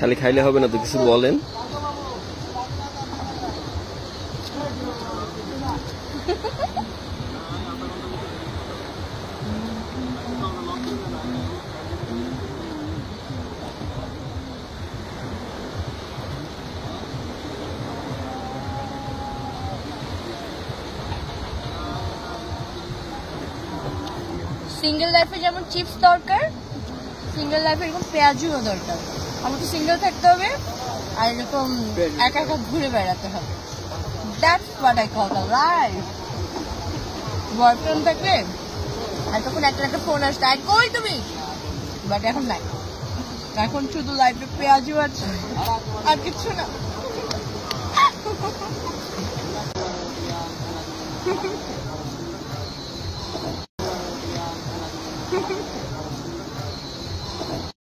খালি খাইলে হবে না তো কিছু বলেন। সিঙ্গেল লাইফে যেমন চিপস দরকার সিঙ্গেল লাইফে এরকম পেঁয়াজুও দরকার। আমার তো সিঙ্গেল থাকতে হবে আর এরকম একা একা ঘুরে বেড়াতে হবে। That's what I call the life boyfriend থাকলে আর তখন একটা একটা ফোন আসতে আর কই তুমি? বাট এখন নাই। এখন শুধু লাইফে পেঁয়াজু আছে আর কিছু না।